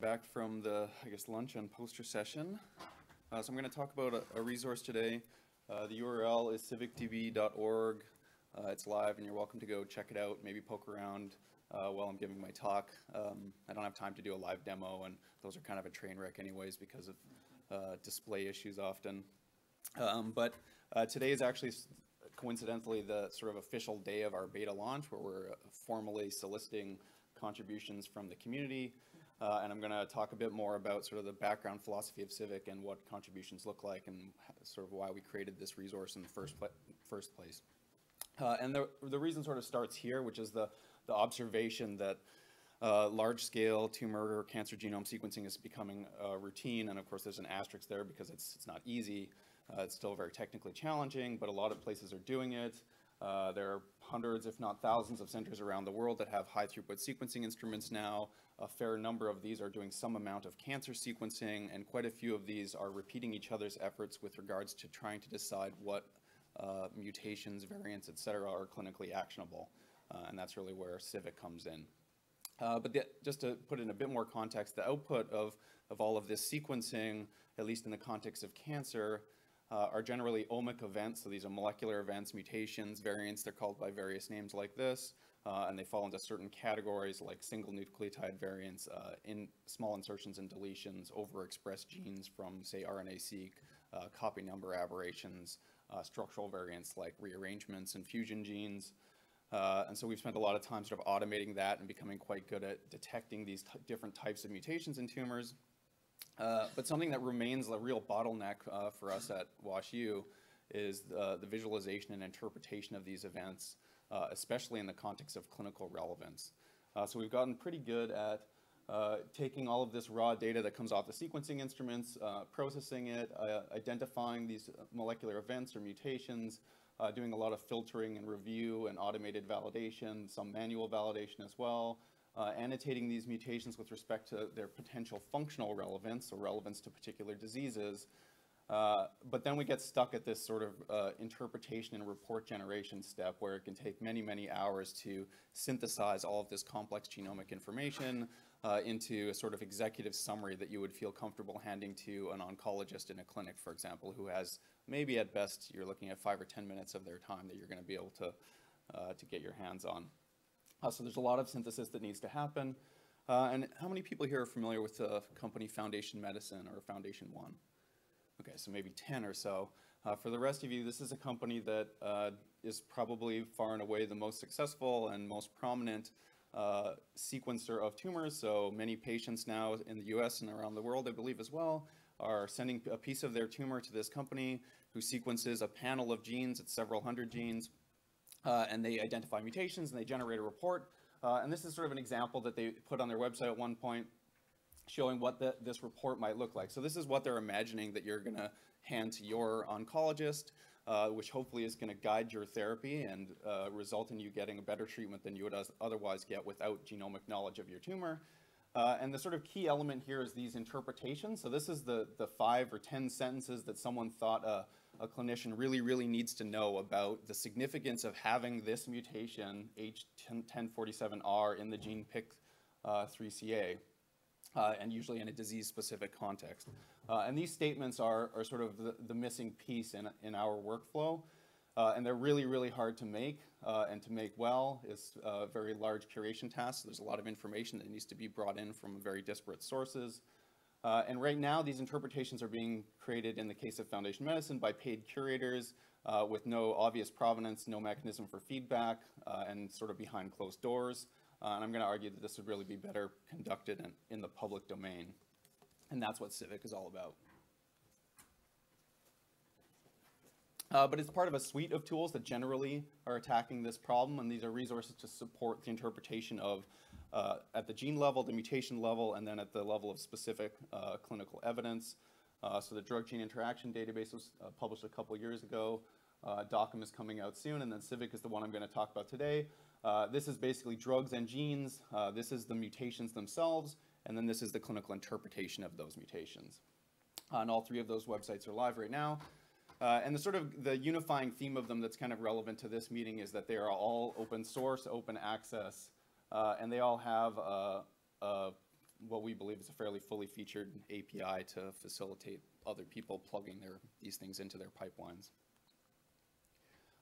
back from the, I guess, lunch and poster session. Uh, so I'm going to talk about a, a resource today. Uh, the URL is civicdb.org. Uh, it's live and you're welcome to go check it out, maybe poke around uh, while I'm giving my talk. Um, I don't have time to do a live demo and those are kind of a train wreck anyways because of uh, display issues often. Um, but uh, today is actually coincidentally the sort of official day of our beta launch where we're formally soliciting contributions from the community. Uh, and I'm going to talk a bit more about sort of the background philosophy of Civic and what contributions look like and sort of why we created this resource in the first, first place. Uh, and the, the reason sort of starts here, which is the, the observation that uh, large-scale tumor or cancer genome sequencing is becoming uh, routine. And of course, there's an asterisk there because it's, it's not easy. Uh, it's still very technically challenging, but a lot of places are doing it. Uh, there are hundreds, if not thousands, of centers around the world that have high throughput sequencing instruments now. A fair number of these are doing some amount of cancer sequencing, and quite a few of these are repeating each other's efforts with regards to trying to decide what uh, mutations, variants, et cetera, are clinically actionable. Uh, and that's really where Civic comes in. Uh, but the, just to put in a bit more context, the output of, of all of this sequencing, at least in the context of cancer, uh, are generally omic events. So these are molecular events, mutations, variants, they're called by various names like this. Uh, and they fall into certain categories like single nucleotide variants, uh, in small insertions and deletions, overexpressed genes from, say, RNA-seq, uh, copy number aberrations, uh, structural variants like rearrangements and fusion genes. Uh, and so we've spent a lot of time sort of automating that and becoming quite good at detecting these different types of mutations in tumors. Uh, but something that remains a real bottleneck uh, for us at WashU is the, the, visualization and interpretation of these events, uh, especially in the context of clinical relevance. Uh, so we've gotten pretty good at uh, taking all of this raw data that comes off the sequencing instruments, processing it, identifying these molecular events or mutations, doing a lot of filtering and review and automated validation, some manual validation as well, uh, annotating these mutations with respect to their potential functional relevance or relevance to particular diseases. Uh, but then we get stuck at this sort of uh, interpretation and report generation step where it can take many, many hours to synthesize all of this complex genomic information uh, into a sort of executive summary that you would feel comfortable handing to an oncologist in a clinic, for example, who has maybe at best you're looking at five or 10 minutes of their time that you're going to be able to, uh, to get your hands on. Uh, so there's a lot of synthesis that needs to happen. Uh, and how many people here are familiar with the company Foundation Medicine or Foundation One? Okay, so maybe 10 or so. Uh, for the rest of you, this is a company that uh, is probably far and away the most successful and most prominent uh, sequencer of tumors. So many patients now in the US and around the world, I believe as well, are sending a piece of their tumor to this company who sequences a panel of genes, it's several hundred genes, uh, and they identify mutations and they generate a report. Uh, and this is sort of an example that they put on their website at one point showing what the, this report might look like. So this is what they're imagining that you're going to hand to your oncologist, uh, which hopefully is going to guide your therapy and uh, result in you getting a better treatment than you would otherwise get without genomic knowledge of your tumor. Uh, and the sort of key element here is these interpretations. So this is the, the five or 10 sentences that someone thought a, a clinician really, really needs to know about the significance of having this mutation, H1047R, in the gene PIK3CA, uh, uh, and usually in a disease-specific context. Uh, and these statements are, are sort of the, the missing piece in, in our workflow. Uh, and they're really, really hard to make uh, and to make well. It's a very large curation task. So there's a lot of information that needs to be brought in from very disparate sources. Uh, and right now, these interpretations are being created in the case of Foundation Medicine by paid curators uh, with no obvious provenance, no mechanism for feedback, uh, and sort of behind closed doors. Uh, and I'm going to argue that this would really be better conducted in, in the public domain. And that's what Civic is all about. Uh, but it's part of a suite of tools that generally are attacking this problem, and these are resources to support the interpretation of, uh, at the gene level, the mutation level, and then at the level of specific uh, clinical evidence. Uh, so the drug-gene interaction database was uh, published a couple years ago. Uh, DoCM is coming out soon, and then CIVIC is the one I'm going to talk about today. this is basically drugs and genes. this is the mutations themselves, and then this is the clinical interpretation of those mutations. and all three of those websites are live right now. Uh, and the sort of the unifying theme of them that's kind of relevant to this meeting is that they are all open source, open access, uh, and they all have a, a what we believe is a fairly fully featured API to facilitate other people plugging their, these things into their pipelines.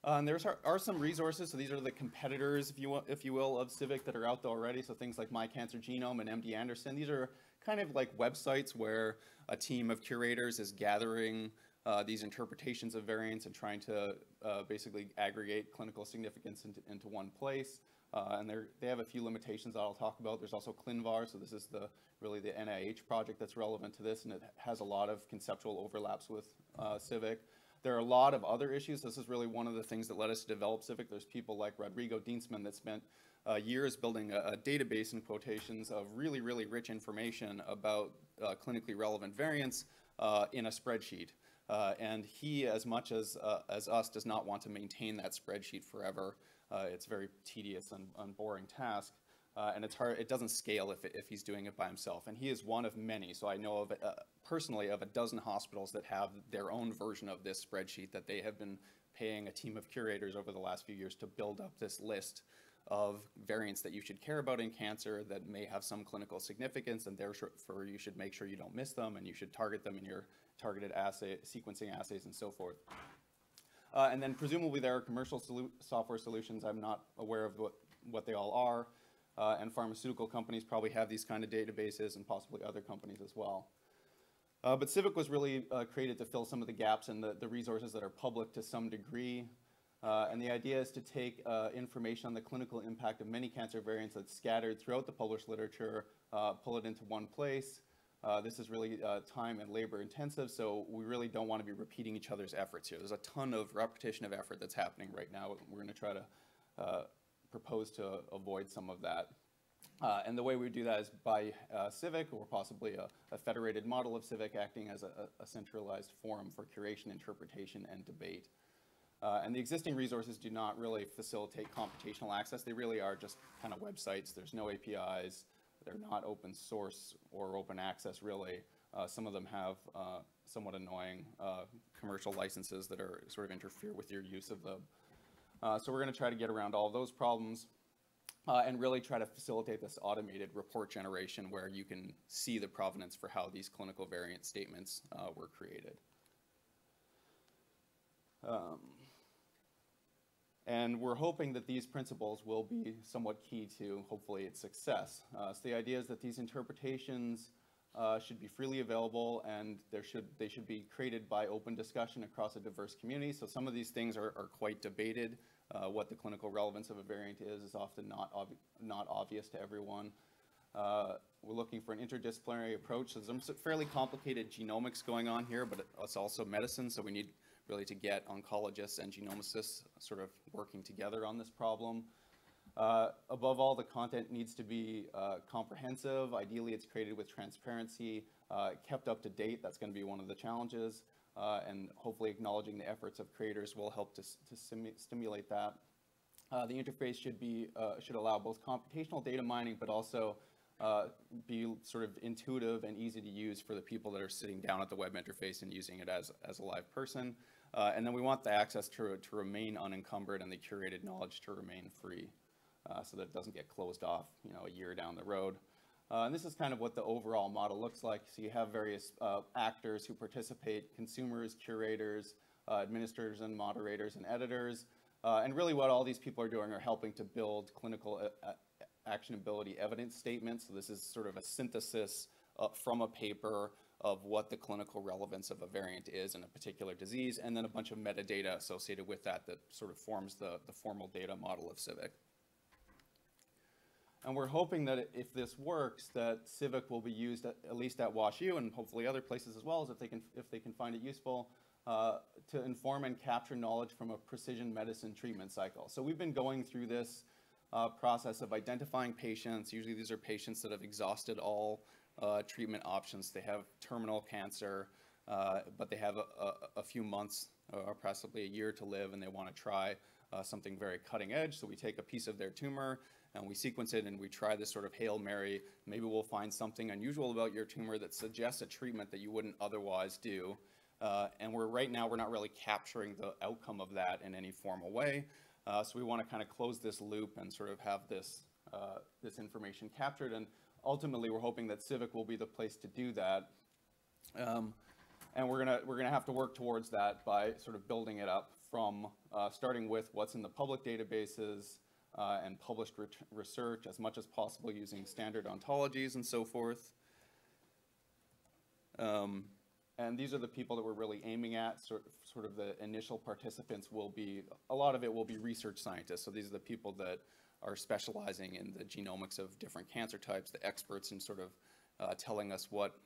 Uh, and there are, are some resources, so these are the competitors, if you, will, if you will, of Civic that are out there already. So things like My Cancer Genome and MD Anderson. These are kind of like websites where a team of curators is gathering uh, these interpretations of variants and trying to uh, basically aggregate clinical significance into, into one place. Uh, and they have a few limitations that I'll talk about. There's also ClinVar, so this is the really the NIH project that's relevant to this, and it has a lot of conceptual overlaps with uh, Civic. There are a lot of other issues. This is really one of the things that led us to develop Civic. There's people like Rodrigo Dienstmann that spent uh, years building a, a, database in quotations of really, really rich information about uh, clinically relevant variants uh, in a spreadsheet. Uh, and he, as much as, as us, does not want to maintain that spreadsheet forever. Uh, it's a very tedious and, and boring task. Uh, and it's hard, it doesn't scale if, if he's doing it by himself. And he is one of many. So I know of, uh, personally of a dozen hospitals that have their own version of this spreadsheet that they have been paying a team of curators over the last few years to build up this list of variants that you should care about in cancer that may have some clinical significance and therefore you should make sure you don't miss them and you should target them in your targeted assay, sequencing assays and so forth. Uh, and then presumably there are commercial solu software solutions. I'm not aware of what, what they all are. Uh, and pharmaceutical companies probably have these kind of databases and possibly other companies as well. Uh, but Civic was really uh, created to fill some of the gaps in the, the resources that are public to some degree. Uh, and the idea is to take uh, information on the clinical impact of many cancer variants that's scattered throughout the published literature, pull it into one place, uh, this is really uh, time and labor intensive, so we really don't want to be repeating each other's efforts here. There's a ton of repetition of effort that's happening right now. We're going to try to uh, propose to avoid some of that. Uh, and the way we do that is by uh, Civic, or possibly a, a, federated model of Civic acting as a, a, centralized forum for curation, interpretation, and debate. Uh, and the existing resources do not really facilitate computational access. They really are just kind of websites. There's no APIs. They're not open source or open access really. Uh, some of them have uh, somewhat annoying uh, commercial licenses that are sort of interfere with your use of them. Uh, so we're going to try to get around all those problems uh, and really try to facilitate this automated report generation where you can see the provenance for how these clinical variant statements uh, were created. Um, and we're hoping that these principles will be somewhat key to, hopefully, its success. Uh, so the idea is that these interpretations uh, should be freely available and there should, they should be created by open discussion across a diverse community. So some of these things are, are quite debated. Uh, what the clinical relevance of a variant is is often not, not obvious to everyone. Uh, we're looking for an interdisciplinary approach. So there's some fairly complicated genomics going on here, but it's also medicine, so we need really to get oncologists and genomicists sort of working together on this problem. Uh, above all, the content needs to be uh, comprehensive. Ideally, it's created with transparency, uh, kept up to date. That's going to be one of the challenges. Uh, and hopefully acknowledging the efforts of creators will help to, to stimulate that. Uh, the interface should be uh, should allow both computational data mining, but also be sort of intuitive and easy to use for the people that are sitting down at the web interface and using it as, as a live person. Uh, and then we want the access to, to remain unencumbered and the curated knowledge to remain free uh, so that it doesn't get closed off, you know, a year down the road. Uh, and this is kind of what the overall model looks like. So you have various uh, actors who participate, consumers, curators, uh, administrators and moderators and editors. Uh, and really what all these people are doing are helping to build clinical actionability evidence statements. So this is sort of a synthesis from a paper of what the clinical relevance of a variant is in a particular disease, and then a bunch of metadata associated with that that sort of forms the, the formal data model of CIVIC. And we're hoping that if this works, that CIVIC will be used at, at least at WashU and hopefully other places as well, as if they can, if they can find it useful, uh, to inform and capture knowledge from a precision medicine treatment cycle. So we've been going through this uh, process of identifying patients. Usually these are patients that have exhausted all uh, treatment options. They have terminal cancer, uh, but they have a, a, a, few months or possibly a year to live and they want to try uh, something very cutting edge. So we take a piece of their tumor and we sequence it and we try this sort of Hail Mary. Maybe we'll find something unusual about your tumor that suggests a treatment that you wouldn't otherwise do. Uh, and we're right now, we're not really capturing the outcome of that in any formal way. Uh, so we want to kind of close this loop and sort of have this, uh, this information captured. And ultimately, we're hoping that Civic will be the place to do that. Um, and we're gonna, we're gonna have to work towards that by sort of building it up from, uh, starting with what's in the public databases, uh, and published ret- research as much as possible using standard ontologies and so forth. Um, and these are the people that we're really aiming at, sort, sort of the initial participants will be, a lot of it will be research scientists. So these are the people that are specializing in the genomics of different cancer types, the experts in sort of uh, telling us what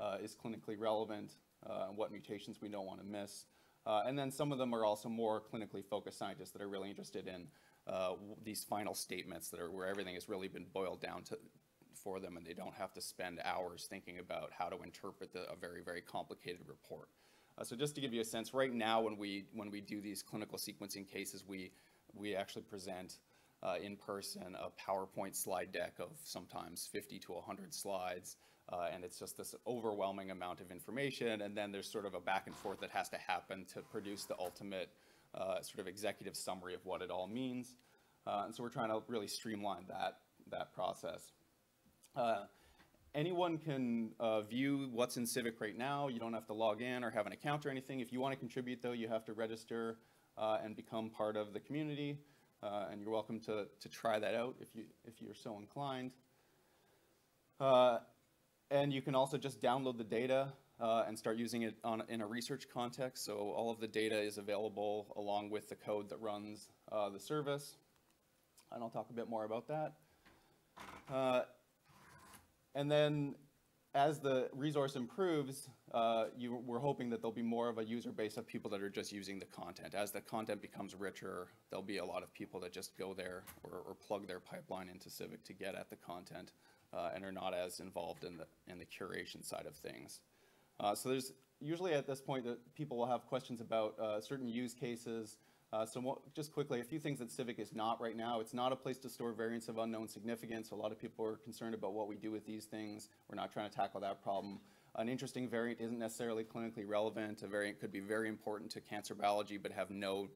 uh, is clinically relevant, uh, what mutations we don't want to miss. Uh, and then some of them are also more clinically focused scientists that are really interested in uh, these final statements that are where everything has really been boiled down to for them, and they don't have to spend hours thinking about how to interpret the, a very very complicated report. Uh, so just to give you a sense, right now when we when we do these clinical sequencing cases, we we actually present uh, in person a PowerPoint slide deck of sometimes 50 to 100 slides. Uh, and it's just this overwhelming amount of information, and then there's sort of a back and forth that has to happen to produce the ultimate uh, sort of executive summary of what it all means. Uh, and so we're trying to really streamline that that process. Uh, anyone can uh, view what's in Civic right now. You don't have to log in or have an account or anything. If you want to contribute, though, you have to register uh, and become part of the community. Uh, and you're welcome to, to try that out if you if you're so inclined. Uh, and you can also just download the data uh, and start using it on, in a research context. So all of the data is available along with the code that runs uh, the service. And I'll talk a bit more about that. Uh, and then as the resource improves, uh, you, we're hoping that there'll be more of a user base of people that are just using the content. As the content becomes richer, there'll be a lot of people that just go there or, or plug their pipeline into Civic to get at the content uh, and are not as involved in the, in the curation side of things. Uh, so there's usually at this point that people will have questions about uh, certain use cases. Uh, so mo- just quickly, a few things that Civic is not right now. It's not a place to store variants of unknown significance. A lot of people are concerned about what we do with these things. We're not trying to tackle that problem. An interesting variant isn't necessarily clinically relevant. A variant could be very important to cancer biology but have no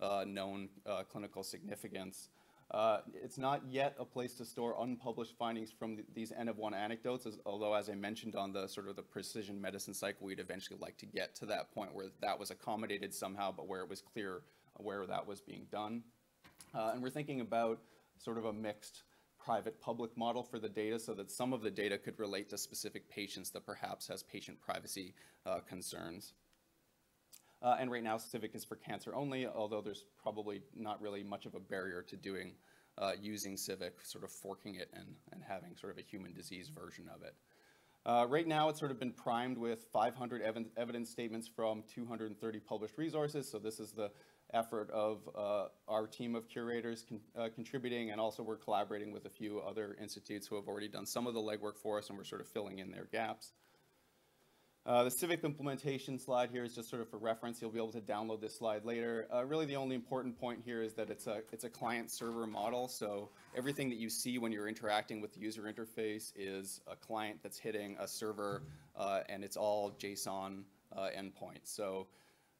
uh, known uh, clinical significance. Uh, It's not yet a place to store unpublished findings from th- these N of one anecdotes, as- although as I mentioned on the sort of the precision medicine cycle, we'd eventually like to get to that point where that was accommodated somehow, but where it was clear where that was being done. Uh, And we're thinking about sort of a mixed private-public model for the data so that some of the data could relate to specific patients that perhaps has patient privacy uh, concerns. Uh, and right now, Civic is for cancer only, although there's probably not really much of a barrier to doing, uh, using Civic, sort of forking it and, and having sort of a human disease version of it. Uh, right now, it's sort of been primed with 500 ev- evidence statements from 230 published resources. So this is the effort of uh, our team of curators con- uh, contributing, and also we're collaborating with a few other institutes who have already done some of the legwork for us, and we're sort of filling in their gaps. Uh, the Civic implementation slide here is just sort of for reference. You'll be able to download this slide later. Uh, really, the only important point here is that it's a it's a client-server model. So everything that you see when you're interacting with the user interface is a client that's hitting a server, uh, and it's all JSON uh, endpoints. So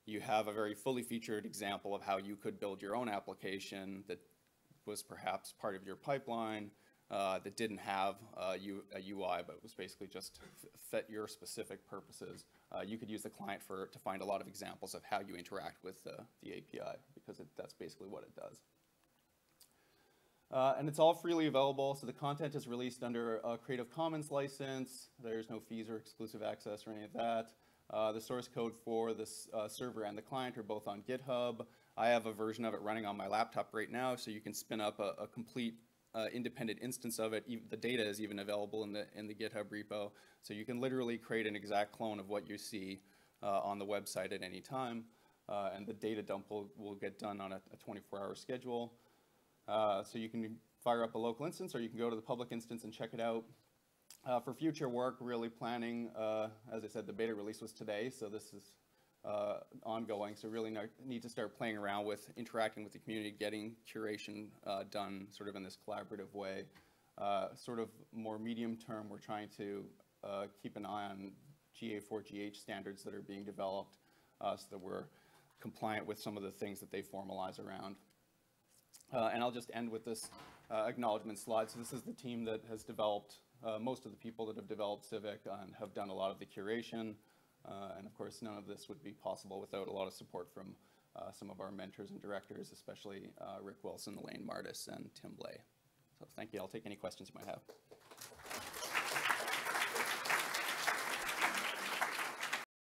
you have a very fully featured example of how you could build your own application that was perhaps part of your pipeline uh, that didn't have uh, U- a UI, but was basically just fit your specific purposes. Uh, you could use the client for to find a lot of examples of how you interact with the, the API because it, that's basically what it does. Uh, and it's all freely available, so the content is released under a Creative Commons license. There's no fees or exclusive access or any of that. Uh, the source code for this uh, server and the client are both on GitHub. I have a version of it running on my laptop right now, so you can spin up a, a complete uh, independent instance of it. The data is even available in the in the GitHub repo, so you can literally create an exact clone of what you see uh, on the website at any time, uh, and the data dump will, will get done on a, a 24-hour schedule. Uh, so you can fire up a local instance, or you can go to the public instance and check it out. Uh, for future work, really planning, uh, as I said, the beta release was today, so this is uh, ongoing. So really need to start playing around with interacting with the community, getting curation uh, done sort of in this collaborative way. Uh, sort of more medium term, we're trying to uh, keep an eye on GA4GH standards that are being developed so that we're compliant with some of the things that they formalize around. And I'll just end with this acknowledgement slide. So this is the team that has developed uh, most of the people that have developed Civic and have done a lot of the curation. Uh, and of course, none of this would be possible without a lot of support from uh, some of our mentors and directors, especially uh, Rick Wilson, Elaine Mardis, and Tim Ley. So thank you. I'll take any questions you might have.